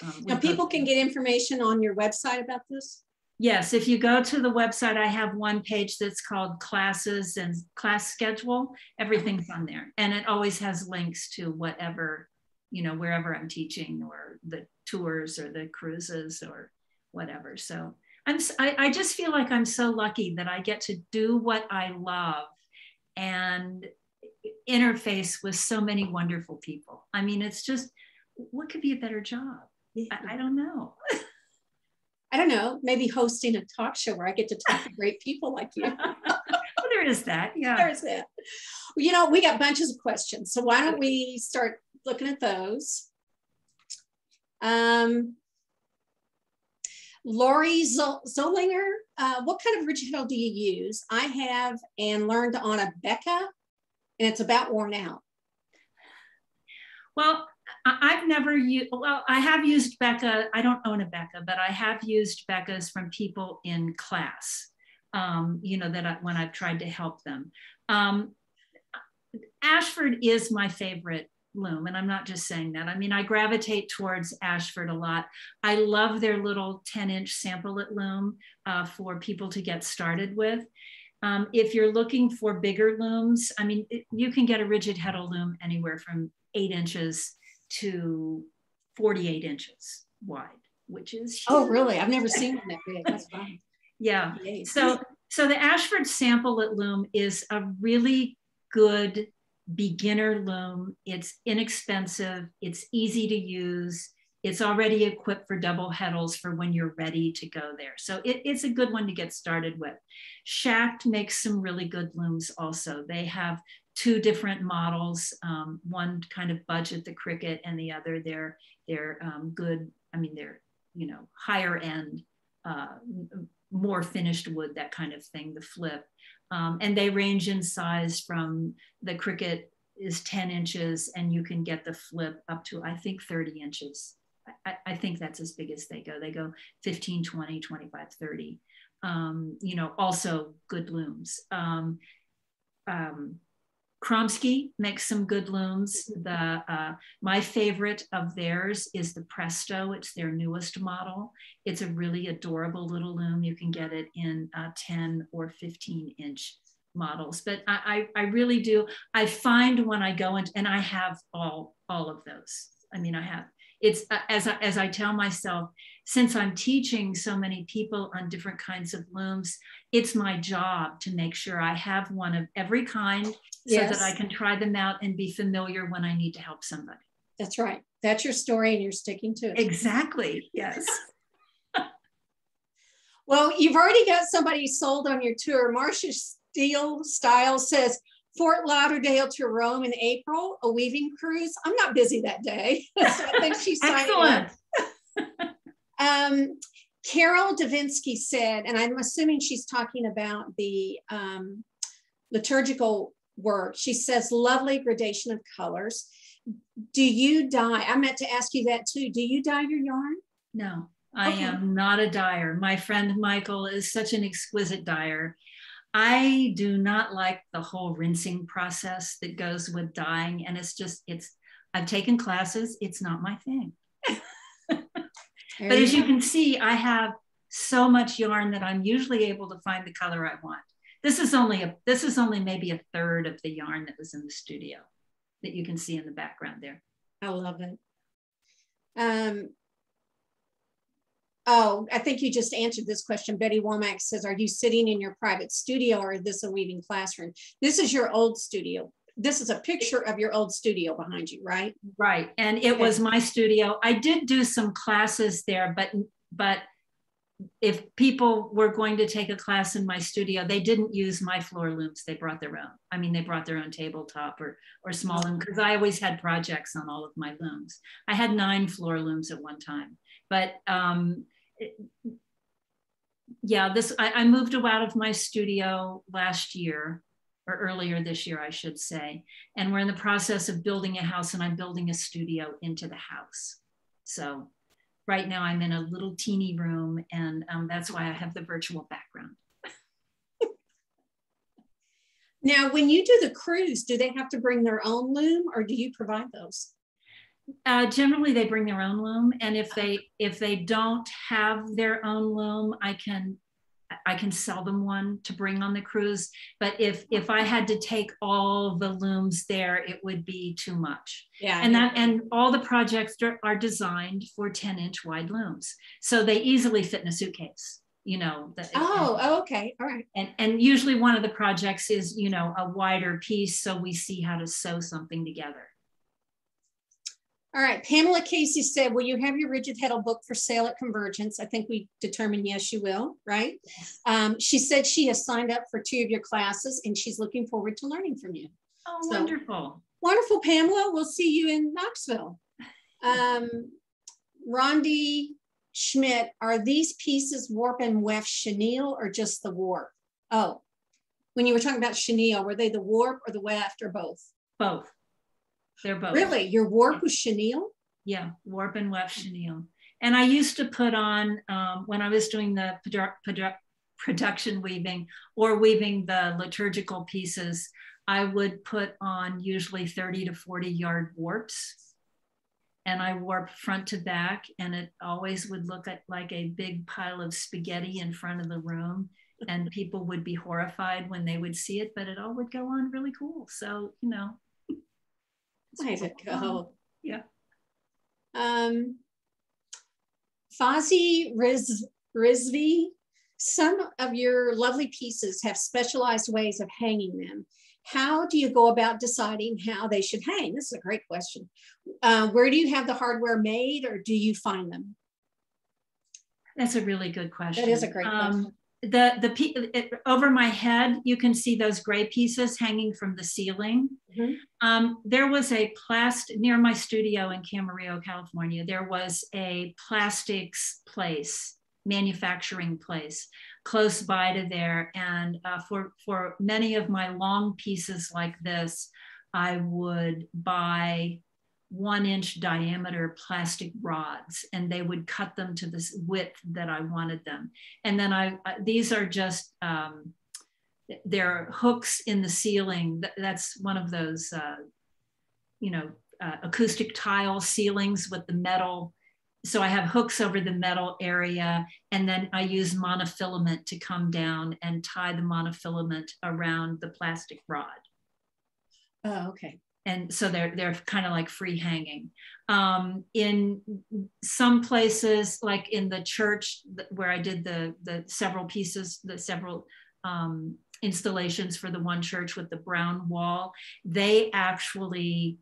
um, now people can get information on your website about this. Yes, if you go to the website, I have one page that's called classes and class schedule. Everything's on there. And it always has links to whatever, you know, wherever I'm teaching or the tours or the cruises or whatever. So I'm, I, I just feel like I'm so lucky that I get to do what I love and interface with so many wonderful people. I mean, it's just, what could be a better job? I, I don't know. <laughs> I don't know, maybe hosting a talk show where I get to talk to great people like you. <laughs> well, there is that. Yeah. There is that. Well, you know, we got bunches of questions. So why don't we start looking at those? Um, Lori Zollinger, uh, what kind of heddle do you use? I have and learned on a Beka, and it's about worn out. Well, I've never used, well, I have used Beka. I don't own a Beka, but I have used Bekas from people in class, um, you know, that I, when I've tried to help them. Um, Ashford is my favorite loom, and I'm not just saying that. I mean, I gravitate towards Ashford a lot. I love their little 10 inch SampleIt loom uh, for people to get started with. Um, if you're looking for bigger looms, I mean, it, you can get a rigid heddle loom anywhere from eight inches to 48 inches wide, which is oh, huge. oh really? I've never seen one that big. That's fine. <laughs> yeah. So so the Ashford SampleIt loom is a really good beginner loom. It's inexpensive. It's easy to use. It's already equipped for double heddles for when you're ready to go there. So it, it's a good one to get started with. Schacht makes some really good looms also. They have two different models. Um, one kind of budget the Cricket, and the other they're they're um, good. I mean, they're you know higher end, uh, more finished wood, that kind of thing. The flip, um, and they range in size from the Cricket is 10 inches, and you can get the flip up to I think 30 inches. I, I think that's as big as they go. They go 15, 20, 25, 30. Um, you know, also good looms. Um, um, Kromski makes some good looms. The uh, my favorite of theirs is the Presto. It's their newest model. It's a really adorable little loom. You can get it in uh, 10 or 15 inch models. But I, I, I really do. I find when I go into, and I have all all of those. I mean, I have. It's uh, as I, as I tell myself, since I'm teaching so many people on different kinds of looms, it's my job to make sure I have one of every kind yes. so that I can try them out and be familiar when I need to help somebody. That's right. That's your story and you're sticking to it. Exactly. Yes. <laughs> <laughs> well, you've already got somebody sold on your tour. Marcia Steele Style says Fort Lauderdale to Rome in April, a weaving cruise. I'm not busy that day. <laughs> so I think she's Excellent. Um, Carol Davinsky said, and I'm assuming she's talking about the um, liturgical work. She says, lovely gradation of colors. Do you dye? I meant to ask you that too. Do you dye your yarn? No, I okay. am not a dyer. My friend Michael is such an exquisite dyer. I do not like the whole rinsing process that goes with dyeing. And it's just, it's, I've taken classes, it's not my thing. <laughs> but as you can see, I have so much yarn that I'm usually able to find the color I want. This is only a this is only maybe a third of the yarn that was in the studio. that you can see in the background there. I love it. Um, oh, I think you just answered this question. Betty Womack says, are you sitting in your private studio or is this a weaving classroom? This is your old studio. This is a picture of your old studio behind you, right? Right. And it okay. was my studio. I did do some classes there, but but if people were going to take a class in my studio, they didn't use my floor looms. They brought their own. I mean, they brought their own tabletop or or small loom because I always had projects on all of my looms. I had nine floor looms at one time, but um, it, yeah, this I, I moved out of my studio last year or earlier this year, I should say, and we're in the process of building a house, and I'm building a studio into the house. So right now I'm in a little teeny room and um, that's why I have the virtual background. <laughs> now, when you do the cruise, do they have to bring their own loom or do you provide those? Uh, generally, they bring their own loom, and if they if they don't have their own loom, I can I can sell them one to bring on the cruise. But if if I had to take all the looms there, it would be too much. Yeah. And that and all the projects are designed for 10 inch wide looms. So they easily fit in a suitcase. You know, the, oh, and, oh, okay. All right. And and usually one of the projects is, you know, a wider piece. So we see how to sew something together. All right, Pamela Casey said, will you have your Rigid Heddle book for sale at Convergence? I think we determined yes, you will, right? Um, she said she has signed up for two of your classes and she's looking forward to learning from you. Oh, so, wonderful. Wonderful, Pamela. We'll see you in Knoxville. Um, Rondi Schmidt, are these pieces warp and weft chenille or just the warp? Oh, when you were talking about chenille, were they the warp or the weft or both? Both. They're both. Really? Your warp was chenille? Yeah, warp and weft chenille. And I used to put on, um, when I was doing the produ produ production weaving or weaving the liturgical pieces, I would put on usually 30 to 40 yard warps. And I warp front to back, and it always would look at, like a big pile of spaghetti in front of the room. And people would be horrified when they would see it, but it all would go on really cool. So, you know, Way to go. Yeah. Um, Fazi Riz, Rizvi, some of your lovely pieces have specialized ways of hanging them. How do you go about deciding how they should hang? This is a great question. Uh, where do you have the hardware made or do you find them? That's a really good question. That is a great um, question the the it, over my head you can see those gray pieces hanging from the ceiling mm-hmm. um, there was a plastic near my studio in camarillo california there was a plastics place manufacturing place close by to there and uh, for for many of my long pieces like this i would buy one inch diameter plastic rods and they would cut them to this width that I wanted them. And then I, these are just, um, they're hooks in the ceiling. That's one of those, uh, you know, uh, acoustic tile ceilings with the metal. So I have hooks over the metal area and then I use monofilament to come down and tie the monofilament around the plastic rod. Oh, okay and so they're they're kind of like free hanging. Um, in some places, like in the church where I did the the several pieces, the several um, installations for the one church with the brown wall, they actually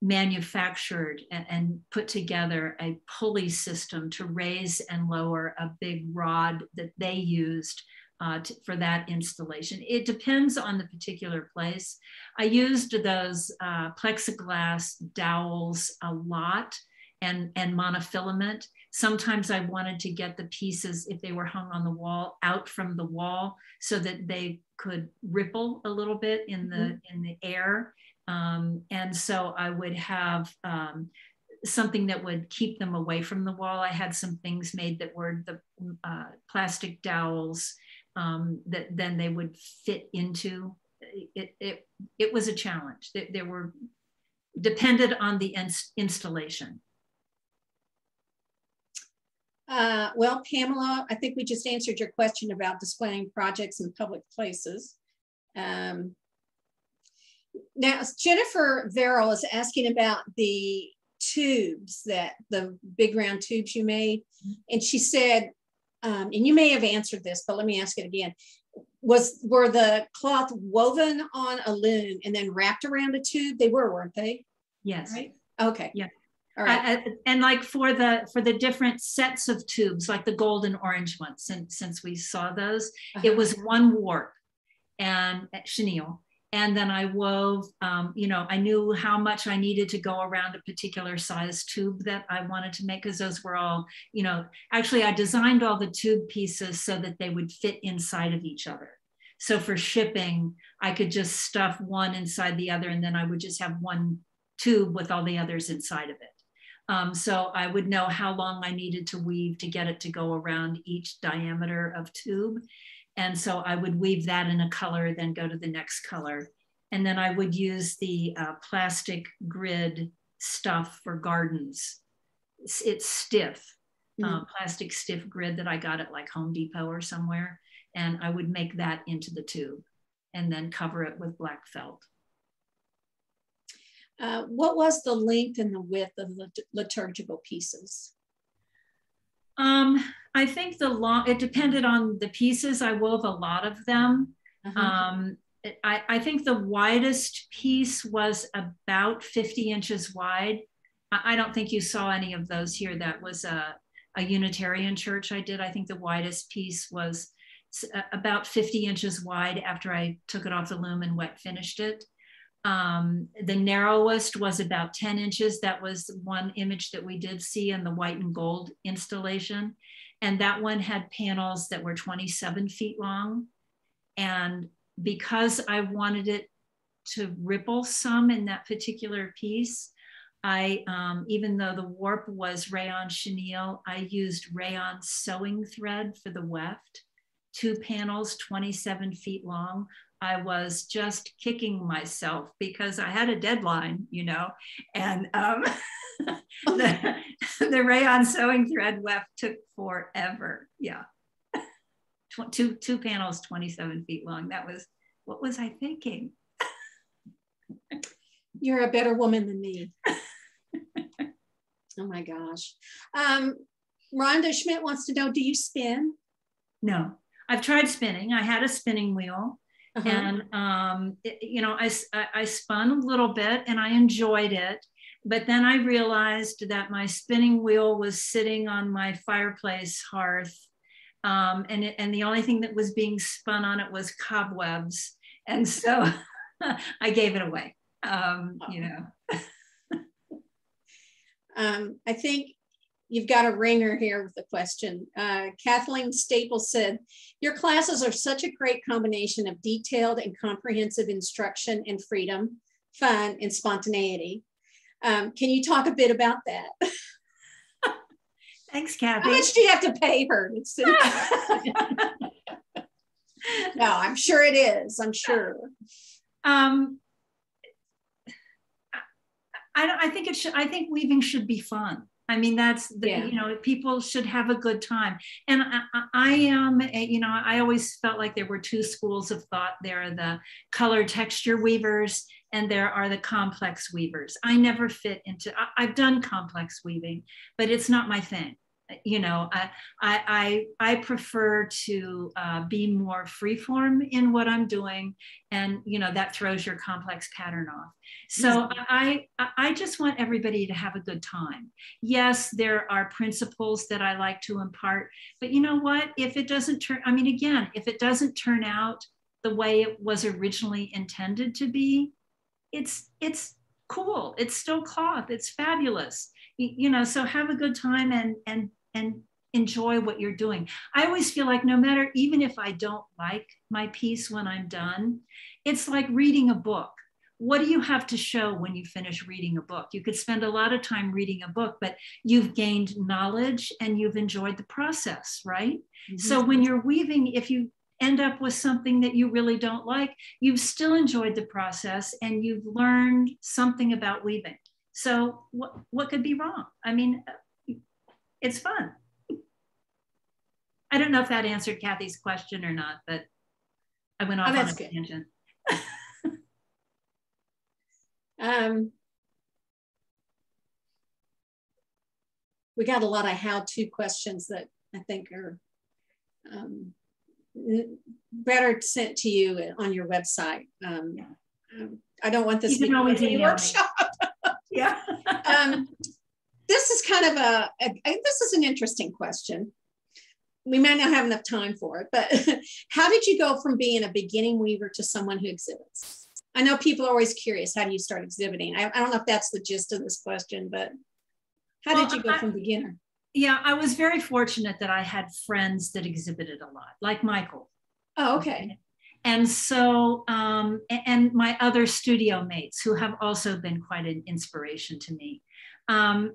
manufactured and, and, put together a pulley system to raise and lower a big rod that they used uh, to, for that installation. It depends on the particular place. I used those uh, plexiglass dowels a lot and, and monofilament. Sometimes I wanted to get the pieces, if they were hung on the wall, out from the wall so that they could ripple a little bit in the, mm-hmm. in the air. Um, and so I would have um, something that would keep them away from the wall. I had some things made that were the uh, plastic dowels um, that then they would fit into. It, it, it was a challenge. There, there were depended on the ins installation. Uh, well, Pamela, I think we just answered your question about displaying projects in public places. Um, Now, Jennifer Verrill is asking about the tubes that the big round tubes you made. And she said, um, and you may have answered this, but let me ask it again. Was were the cloth woven on a loom and then wrapped around a tube? They were, weren't they? Yes. Right. Okay. Yeah. All right. And like for the for the different sets of tubes, like the gold and orange ones, since since we saw those, it Uh-huh. was one warp and at chenille. And then I wove, um, you know, I knew how much I needed to go around a particular size tube that I wanted to make because those were all, you know, actually I designed all the tube pieces so that they would fit inside of each other. So for shipping, I could just stuff one inside the other and then I would just have one tube with all the others inside of it. Um, so I would know how long I needed to weave to get it to go around each diameter of tube. And so I would weave that in a color, then go to the next color. And then I would use the uh, plastic grid stuff for gardens. It's, it's stiff, uh, plastic stiff grid that I got at like Home Depot or somewhere. And I would make that into the tube and then cover it with black felt. Uh, what was the length and the width of the liturgical pieces? Um, I think the long, it depended on the pieces. I wove a lot of them. Uh-huh. Um, I, I think the widest piece was about 50 inches wide. I, I don't think you saw any of those here. That was a, a Unitarian church I did. I think the widest piece was about 50 inches wide after I took it off the loom and wet finished it. Um, the narrowest was about 10 inches. That was one image that we did see in the white and gold installation. And that one had panels that were 27 feet long. And because I wanted it to ripple some in that particular piece, I, um, even though the warp was rayon chenille, I used rayon sewing thread for the weft, two panels, 27 feet long. I was just kicking myself because I had a deadline, you know, and um, <laughs> the, the rayon sewing thread weft took forever. Yeah. Tw- two, two panels, 27 feet long. That was, what was I thinking? <laughs> You're a better woman than me. oh my gosh. Um, Rhonda Schmidt wants to know, do you spin? No, I've tried spinning. I had a spinning wheel. Uh-huh. and um, it- you know I, I spun a little bit and i enjoyed it but then i realized that my spinning wheel was sitting on my fireplace hearth um, and, it, and the only thing that was being spun on it was cobwebs. And so <laughs> i gave it away um, you know. <laughs> Um, I think you've got a ringer here with the question. Uh, Kathleen Staples said, Your classes are such a great combination of detailed and comprehensive instruction and freedom, fun, and spontaneity. Um, can you talk a bit about that? thanks <laughs> Kathy. How much do you have to pay her? <laughs> no, I'm sure it is. I'm sure. um, I, I think it should. I think weaving should be fun. I mean, that's the, Yeah. you know, people should have a good time. And I, I- am, a- you know, I always felt like there were two schools of thought. There are the color texture weavers, and there are the complex weavers. I never fit into. I, I've done complex weaving, but it's not my thing. You know, I I I, I prefer to uh, be more freeform in what I'm doing, and you know that throws your complex pattern off. So I I I just want everybody to have a good time yes, there are principles that I like to impart, but you know what? If it doesn't turn, I mean, again, if it doesn't turn out the way it was originally intended to be, it's it's cool. It's still cloth. It's fabulous. You know, so have a good time and and and enjoy what you're doing. I always feel like no matter even if I don't like my piece when I'm done, it's like reading a book what do you have to show when you finish reading a book? You could spend a lot of time reading a book, but you've gained knowledge and you've enjoyed the process, right? Mm-hmm. So when you're weaving, if you end up with something that you really don't like, you've still enjoyed the process and you've learned something about weaving. So what, what could be wrong? I mean, it's fun. I don't know if that answered Kathy's question or not, but I went off on that's a good. tangent. <laughs> Um, we got a lot of how-to questions that I think are um, better sent to you on your website. Um, um I don't want this you to be a workshop. <laughs> yeah. um, this is kind of a, a, a, this is an interesting question. We might not have enough time for it, but <laughs> how did you go from being a beginning weaver to someone who exhibits? I know people are always curious, how do you start exhibiting? I, I don't know if that's the gist of this question, but how well, did you go I, from beginner? Yeah, I was very fortunate that I had friends that exhibited a lot, like Michael. Oh, okay. And so, um, and my other studio mates who have also been quite an inspiration to me. Um,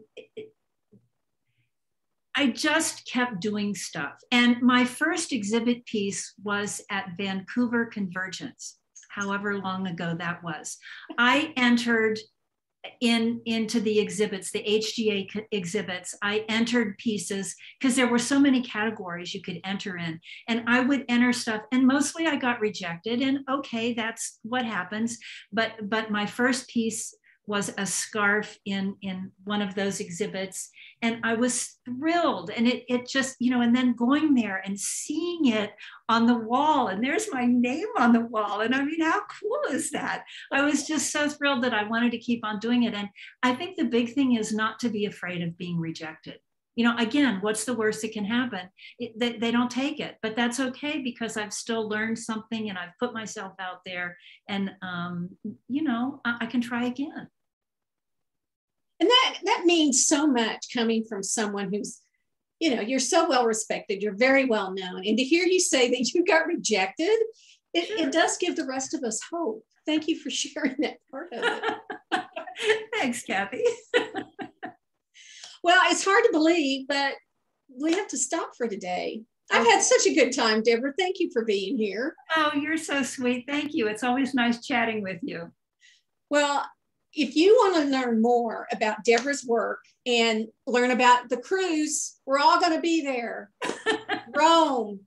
I just kept doing stuff. And my first exhibit piece was at Vancouver Convergence, however long ago that was. I entered in into the exhibits the hga exhibits i entered pieces because there were so many categories you could enter in and i would enter stuff and mostly i got rejected and okay that's what happens but but my first piece was a scarf in in one of those exhibits. And i was thrilled. And it it just you know and then going there and seeing it on the wall and there's my name on the wall. And i mean how cool is that? I was just so thrilled that i wanted to keep on doing it. And i think the big thing is not to be afraid of being rejected you know again what's the worst that can happen? It, they, they don't take it but that's okay because i've still learned something and i've put myself out there and um, you know I, I can try again. And that that means so much coming from someone who's you know you're so well respected you're very well known and to hear you say that you got rejected it, sure. it does give the rest of us hope. Thank you for <laughs> sharing that part of it. <laughs> Thanks kathy <laughs> well it's hard to believe but we have to stop for today I've had such a good time, Deborah. Thank you for being here. Oh, you're so sweet. Thank you. It's always nice chatting with you. Well, if you want to learn more about Deborah's work and learn about the cruise, we're all going to be there. <laughs> Rome,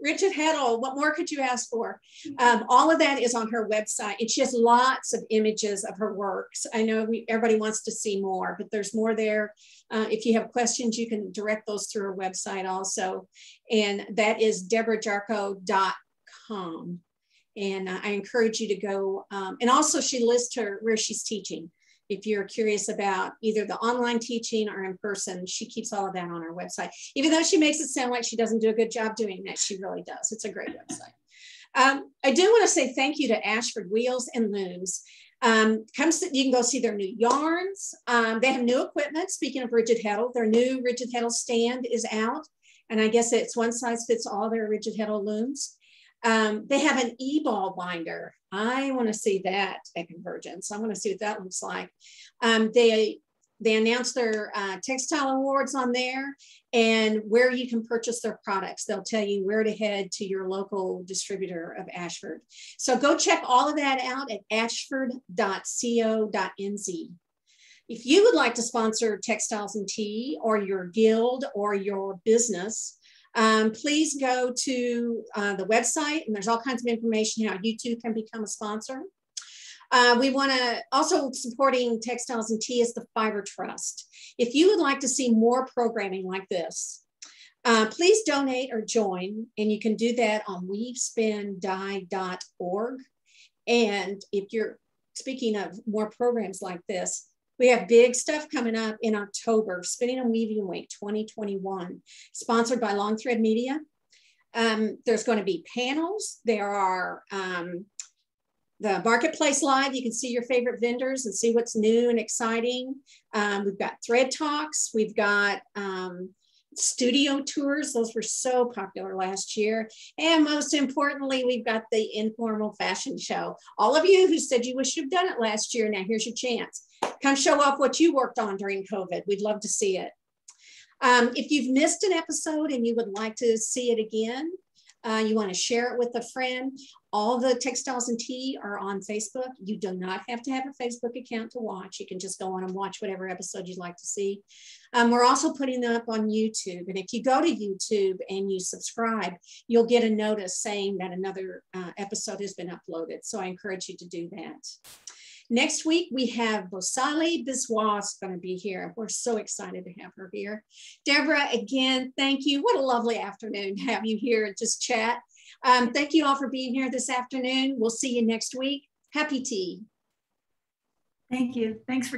Rigid Heddle, what more could you ask for? Um, all of that is on her website. And she has lots of images of her works. I know we, everybody wants to see more, but there's more there. Uh, if you have questions, you can direct those through her website also. And that is deborahjarchow.com. And uh, I encourage you to go. Um, and also, she lists her where she's teaching. If you're curious about either the online teaching or in person, she keeps all of that on her website. Even though she makes it sound like she doesn't do a good job doing that, she really does. It's a great website. Um, I do want to say thank you to Ashford Wheels and Looms. Um, come, you can go see their new yarns. Um, they have new equipment. Speaking of Rigid Heddle, their new Rigid Heddle stand is out. And I guess it's one size fits all their Rigid Heddle looms. Um, they have an e-ball binder. I want to see that at Convergence. I want to see what that looks like. Um, they they announced their uh, textile awards on there and where you can purchase their products. They'll tell you where to head to your local distributor of Ashford. So go check all of that out at ashford.co.nz. If you would like to sponsor Textiles and Tea or your guild or your business, um, please go to uh, the website and there's all kinds of information how you too can become a sponsor. Uh, we want to also supporting textiles and tea is the Fiber Trust. If you would like to see more programming like this, uh, please donate or join, and you can do that on weavespindye.org. And if you're speaking of more programs like this, we have big stuff coming up in October, Spinning and Weaving Week 2021, sponsored by Long Thread Media. Um, there's going to be panels. There are um, the Marketplace Live. You can see your favorite vendors and see what's new and exciting. Um, we've got thread talks. We've got um, studio tours. Those were so popular last year. And most importantly, we've got the informal fashion show. All of you who said you wish you'd done it last year, now here's your chance. Come show off what you worked on during COVID. We'd love to see it. Um, if you've missed an episode and you would like to see it again, uh, you want to share it with a friend, all the textiles and tea are on Facebook. You do not have to have a Facebook account to watch. You can just go on and watch whatever episode you'd like to see. Um, we're also putting them up on YouTube. And if you go to YouTube and you subscribe, you'll get a notice saying that another uh, episode has been uploaded. So I encourage you to do that. Next week, we have Bosali Biswas going to be here. We're so excited to have her here. Deborah, again, thank you. What a lovely afternoon to have you here and just chat. Um, thank you all for being here this afternoon. We'll see you next week. Happy tea. Thank you. Thanks for